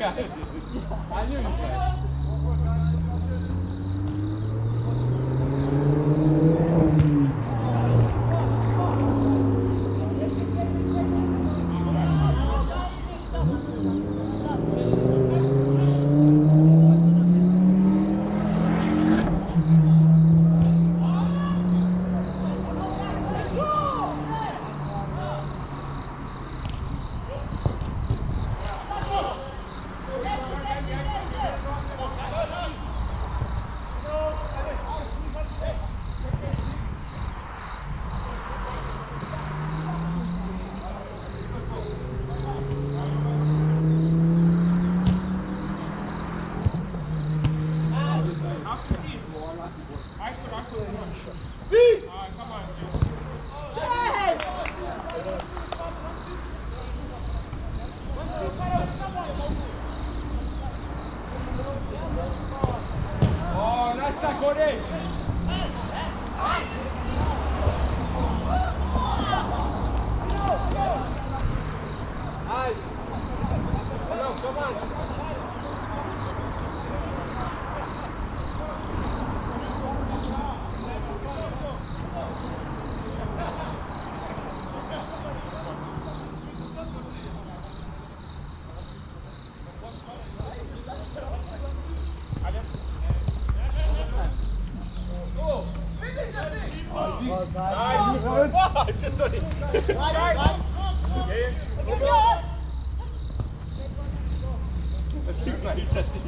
Yeah, I. Come on. You in the center.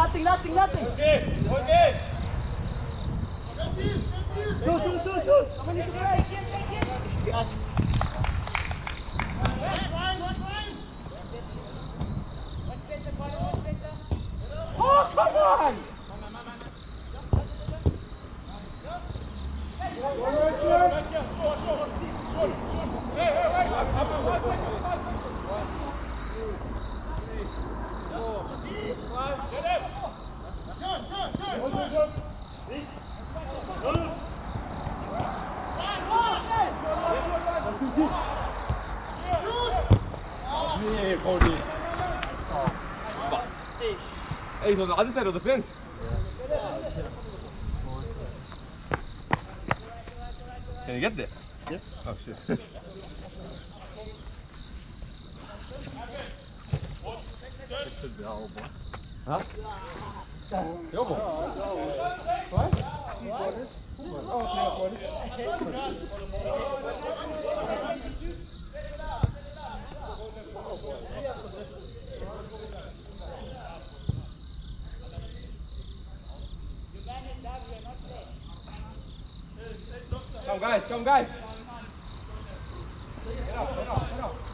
nothing, nothing, nothing. Okay, okay. Shoot, shoot, shoot, shoot. Come on, you can play. Yes. Oh, come on! Hey, Hey, he's on the other side of the fence. Can you get there? Yeah. Oh shit. be helpful. Huh? Helpful. What? Oh, Come guys, come guys. Get up, get up, get up.